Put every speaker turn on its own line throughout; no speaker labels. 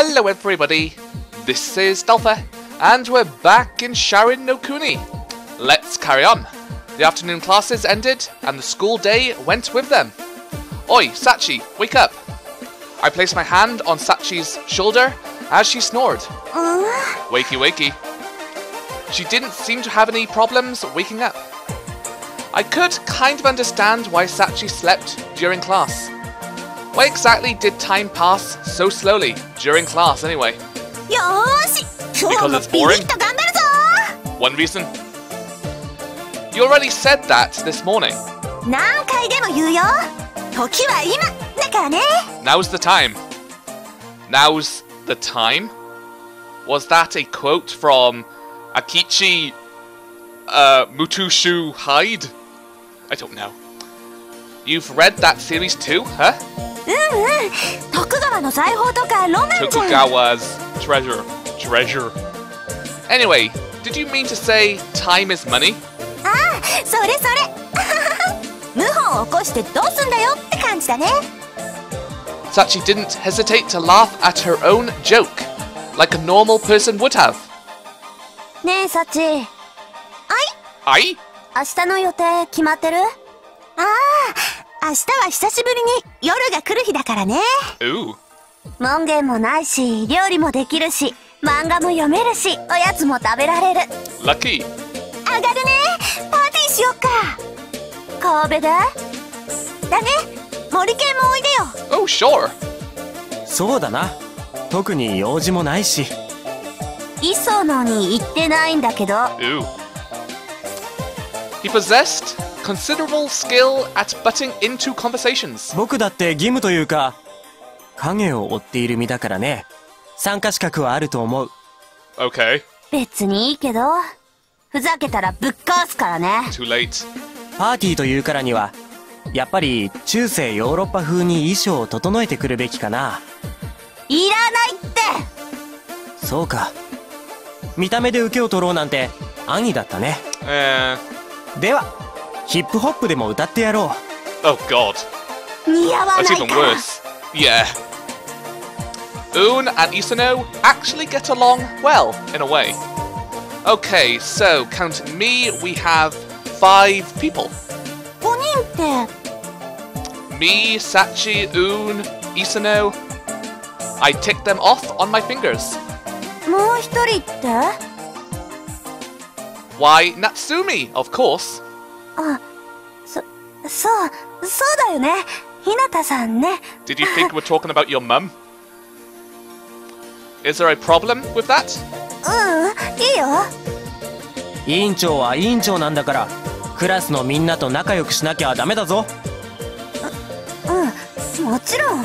Hello everybody, this is Dalpha, and we're back in Sharin no Kuni. Let's carry on. The afternoon classes ended, and the school day went with them. Oi, Sachi, wake up! I placed my hand on Sachi's shoulder as she snored. Wakey wakey. She didn't seem to have any problems waking up. I could kind of understand why Sachi slept during class. Why exactly did time pass so slowly? During class, anyway. Because it's boring? One reason. You already said that this morning. Now's the time. Now's the time? Was that a quote from Akichi uh, Mutushu Hyde? I don't know. You've read that series too, huh?
うんうん徳川の財宝とかロマンじゃん
Tokugawa's treasure. Treasure. Anyway, did you mean to say time is money?
ああそれそれ謀反を起こしてどうすんだよって感じだね
Sachi didn't hesitate to laugh at her own joke, like a normal person would have.
ねえサチはい
I?
明日の予定決まってるああ明日は久しぶりに夜が来る日だからね.門限もないし料理もできるし漫画も読めるしおやつも食べられる。
Lucky.
上がるね。パーティーしよっか。神戸で？だね。森健もおいでよ。
Oh, sure.
そうだな。特に用事もないし。
磯野に行ってないんだけど。
Ooh. He possessed? Considerable skill at butting into conversations.
僕だって義務というか影を追っている身だからね。参加資格はあると思う。
Okay,
別にいいけどふざけたらぶっ壊すからね。
Too late.
パーティーというからにはやっぱり中世ヨーロッパ風に衣装を整えてくるべきかな。い
らないって！
そうか。見た目で受けを取ろうなんて安易だったね。
Uh,
ではヒップホップでも歌ってやろう
oh god.
似合わ
That's
ない
even
から
worse. Yeah. Un and Isano actually get along well, in a way. Okay, so counting me, we have five people.
5人って
Me, Sachi, Un, Isano. I tick them off on my fingers.
もう一人って
Why, Natsumi, of course.
あそそうそうだよねひなたさんね
Did you think we're talking about your mum? Is there a problem with that?
うんいいよ
委員長は委員長なんだからクラスのみんなと仲良くしなきゃダメだぞ
うんもちろん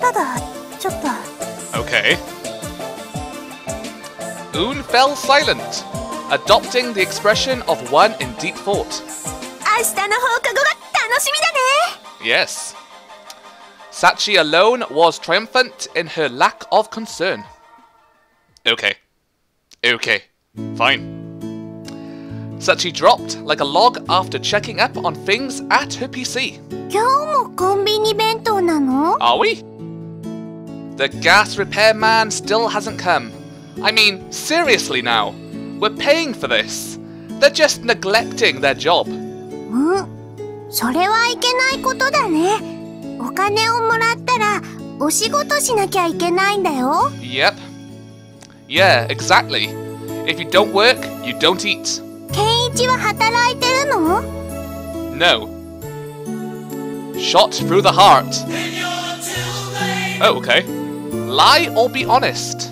ただちょっと
Okay. Un fell silent, adopting the expression of one in deep thought. Yes. Sachi alone was triumphant in her lack of concern. Okay. Okay. Fine. Sachi dropped like a log after checking up on things at her PC. Are we? The gas repair man still hasn't come. I mean, seriously now. We're paying for this. They're just neglecting their job.
うんそれはいけないことだねお金をもらったらお仕事しなきゃいけないんだよ
Yep. Yeah, exactly. If you don't work, you don't eat.
ケンイチは働いてるの
No. Shot through the heart. Oh, okay. Lie or be honest?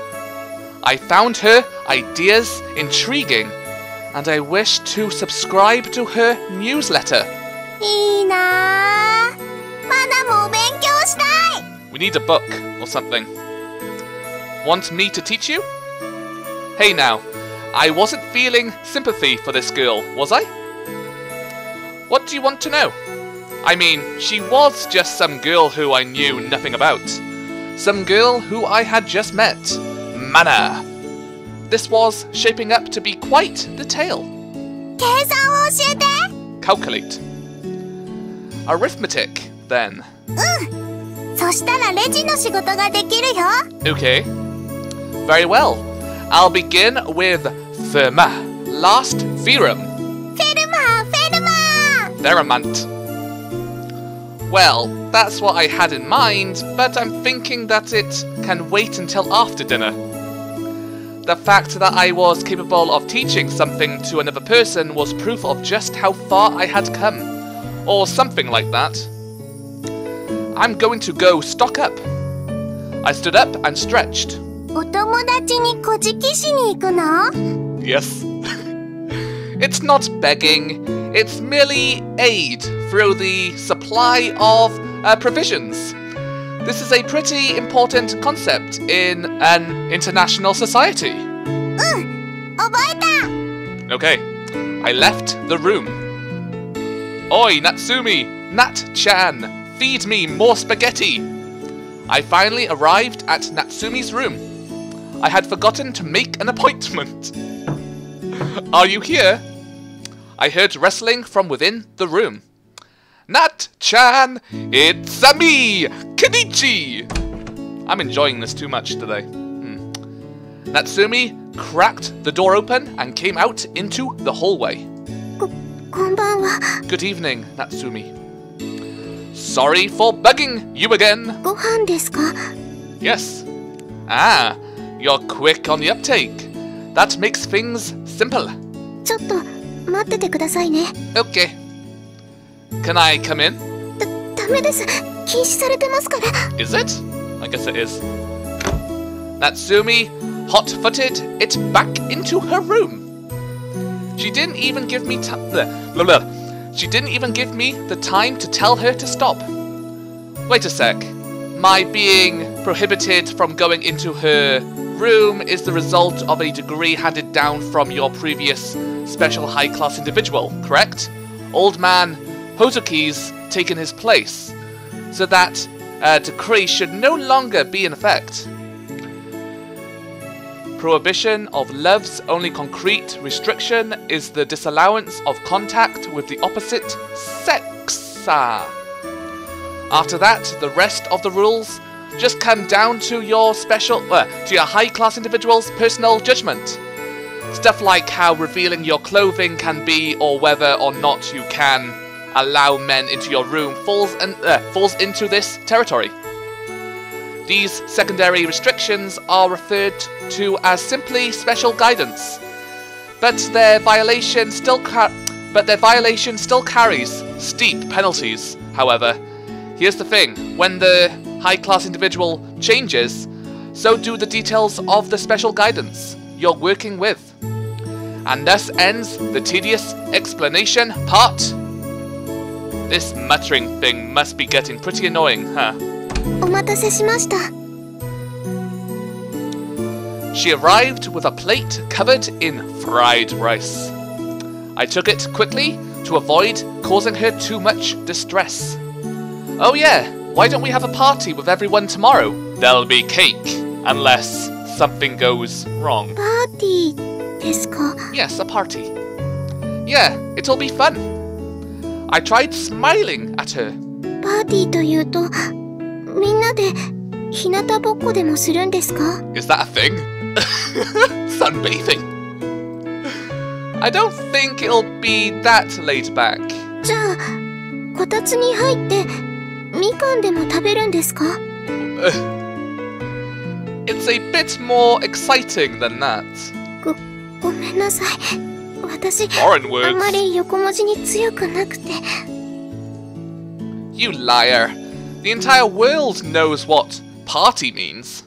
I found her ideas intriguing, and I wish to subscribe to her newsletter.
いいなあまだもう勉強したい
We need a book or something. Want me to teach you? Hey now, I wasn't feeling sympathy for this girl, was I? What do you want to know? I mean, she was just some girl who I knew nothing about. Some girl who I had just met. manner. This was shaping up to be quite the tale. Calculate. Arithmetic, then. Okay. Very well. I'll begin with Fermat. Last theorem.
Fermat, Fermat!
Theramant. Well, that's what I had in mind, but I'm thinking that it can wait until after dinner. The fact that I was capable of teaching something to another person was proof of just how far I had come, or something like that. I'm going to go stock up. I stood up and stretched. Yes. it's not begging, it's merely aid through the supply of uh, provisions. This is a pretty important concept in an international society.
Mm,
okay, I left the room. Oi, Natsumi! Nat-chan! Feed me more spaghetti! I finally arrived at Natsumi's room. I had forgotten to make an appointment. Are you here? I heard wrestling from within the room. Not Chan, it's a me, Kenichi! I'm enjoying this too much today. Hmm. Natsumi cracked the door open and came out into the hallway. Good evening, Natsumi. Sorry for bugging you again. Yes. Ah, you're quick on the uptake. That makes things simple. Okay. Can I come in? Is it? I guess it is. Natsumi, hot-footed, it back into her room. She didn't even give me time. She didn't even give me the time to tell her to stop. Wait a sec. My being prohibited from going into her room is the result of a degree handed down from your previous special high-class individual, correct? Old man Hozuki's taken his place, so that uh, decree should no longer be in effect. Prohibition of love's only concrete restriction is the disallowance of contact with the opposite sex. After that, the rest of the rules just come down to your special, uh, to your high class individual's personal judgment. Stuff like how revealing your clothing can be, or whether or not you can allow men into your room, falls and uh, falls into this territory. These secondary restrictions are referred to as simply special guidance, but their violation still but their violation still carries steep penalties. However, here's the thing: when the high-class individual changes, so do the details of the special guidance you're working with. And thus ends the tedious explanation part. This muttering thing must be getting pretty annoying, huh? She arrived with a plate covered in fried rice. I took it quickly to avoid causing her too much distress. Oh yeah, why don't we have a party with everyone tomorrow? There'll be cake, unless something goes wrong.
Party?
Yes, a party. Yeah, it'll be fun. I tried smiling at her.
パーティーというとみんなで日向ぼっこでもするんですか
Is that a thing? Sunbathing. I don't think it'll be that laid back.
じゃあこたつに入ってみかんでも食べるんですか
It's a bit more exciting than that.
ごごめんなさい 私
Foreign
あんま
words.
り横文字に強くなくて
You liar. The entire world knows what party means.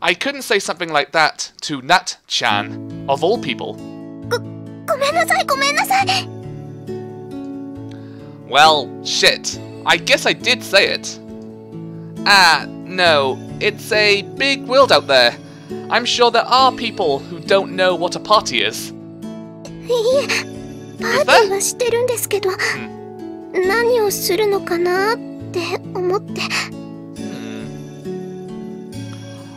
I couldn't say something like that to Nat Chan, of all people.
ごめんなさいごめんなさい
Well, shit. I guess I did say it. Ah, No, it's a big world out there. I'm sure there are people who don't know what a party is.
いえパーティーはしてるんですけど何をするのかなって思って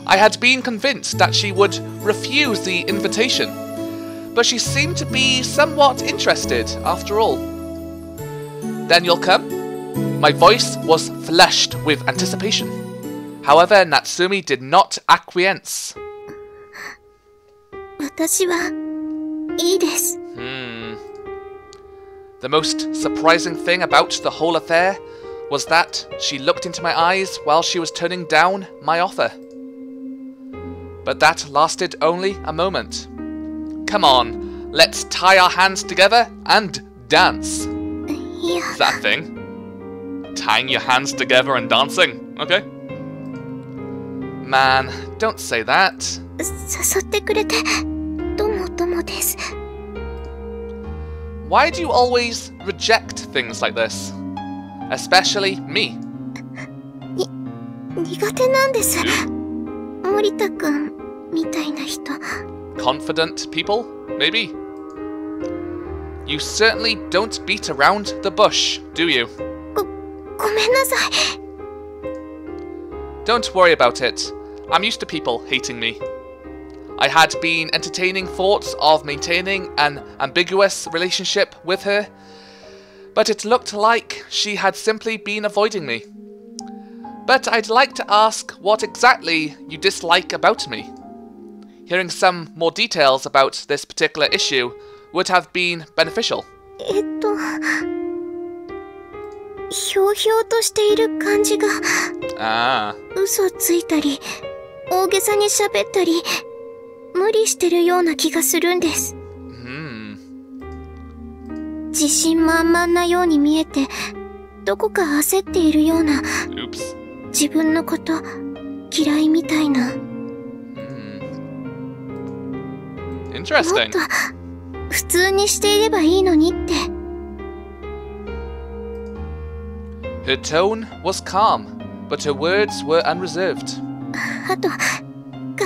I had been convinced that she would refuse the invitation, but she seemed to be somewhat interested after all. Then you'll come? My voice was flushed with anticipation. However, Natsumi did not acquiesce.
私は
Hmm. The most surprising thing about the whole affair was that she looked into my eyes while she was turning down my offer. But that lasted only a moment. Come on, let's tie our hands together and dance. Yeah. That thing. Tying your hands together and dancing, okay? Man, don't say that.
誘ってくれてどうもどうもです
Why do you always reject things like this? Especially me.
苦手なんです森田くんみたいな人
Confident people, maybe? You certainly don't beat around the bush, do you?
ごめんなさい
Don't worry about it. I'm used to people hating me. I had been entertaining thoughts of maintaining an ambiguous relationship with her, but it looked like she had simply been avoiding me. But I'd like to ask what exactly you dislike about me. Hearing some more details about this particular issue would have been beneficial.
えっとひょうひょうとしている感じが
Ah,
嘘ついたり大げさに喋ったり 無理してるような気がするんです
hmm.
自信満々なように見えてどこか焦っているような.自分のこと嫌いみたいな
Hmm.
もっ.と普通にしていればいいのにって
Her tone was calm, but her words were unreserved.
あとか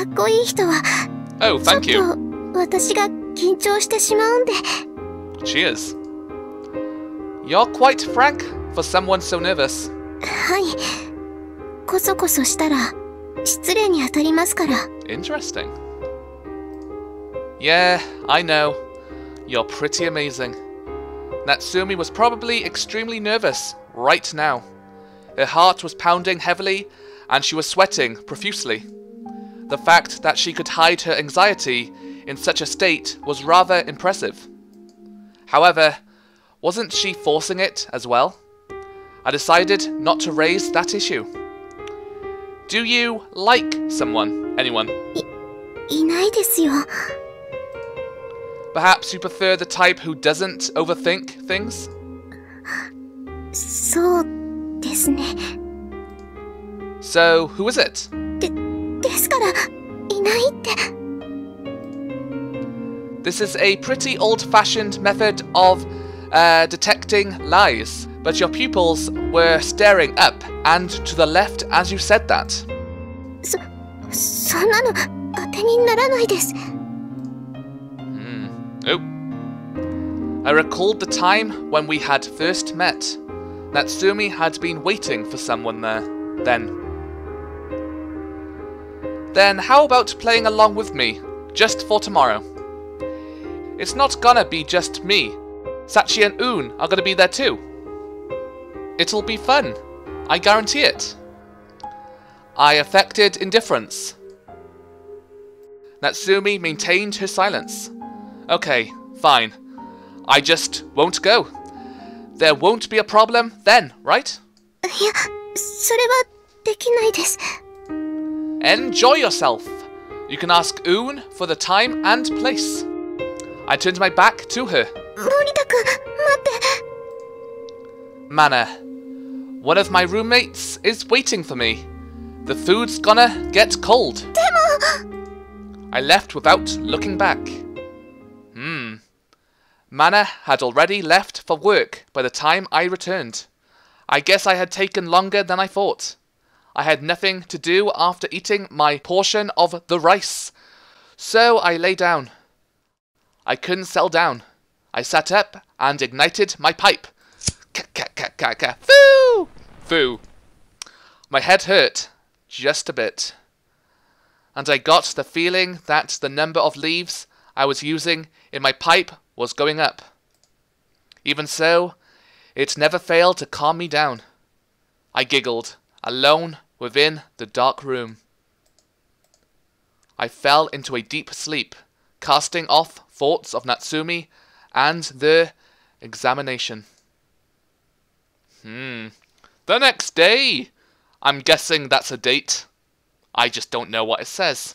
っこいい人は
Oh,
ちょっ
thank you.
と私が緊張してしまうんで
Cheers. You're quite frank for someone so nervous.
はいこそこそしたら失礼に当たりますから
Interesting. Yeah, I know. You're pretty amazing. Natsumi was probably extremely nervous right now. Her heart was pounding heavily and she was sweating profusely. The fact that she could hide her anxiety in such a state was rather impressive. However, wasn't she forcing it as well? I decided not to raise that issue. Do you like someone, anyone? Perhaps you prefer the type who doesn't overthink things? So, who is it?
ですからいないって
This is a pretty old fashioned method of uh, detecting lies, but your pupils were staring up and to the left as you said that.
そそんなの当てにならないです
Oh. I recalled the time when we had first met. Natsumi had been waiting for someone there, then. Then how about playing along with me, just for tomorrow? It's not gonna be just me. Sachi and Un are gonna be there too. It'll be fun. I guarantee it. I affected indifference. Natsumi maintained her silence. Okay, fine. I just won't go. There won't be a problem then, right?
いやそれはできないです
Enjoy yourself! You can ask Oon for the time and place. I turned my back to her. Mana. One of my roommates is waiting for me. The food's gonna get cold. I left without looking back. Hmm. Mana had already left for work by the time I returned. I guess I had taken longer than I thought. I had nothing to do after eating my portion of the rice. So I lay down. I couldn't settle down. I sat up and ignited my pipe. Foo! Foo. My head hurt just a bit. And I got the feeling that the number of leaves I was using in my pipe was going up. Even so, it never failed to calm me down. I giggled, alone within the dark room. I fell into a deep sleep, casting off thoughts of Natsumi and the examination. Hmm. The next day! I'm guessing that's a date. I just don't know what it says.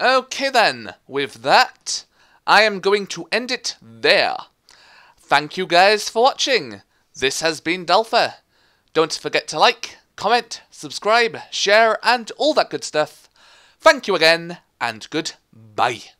Okay then, with that, I am going to end it there. Thank you guys for watching. This has been Dalpha. Don't forget to like, comment, subscribe, share, and all that good stuff. Thank you again, and goodbye.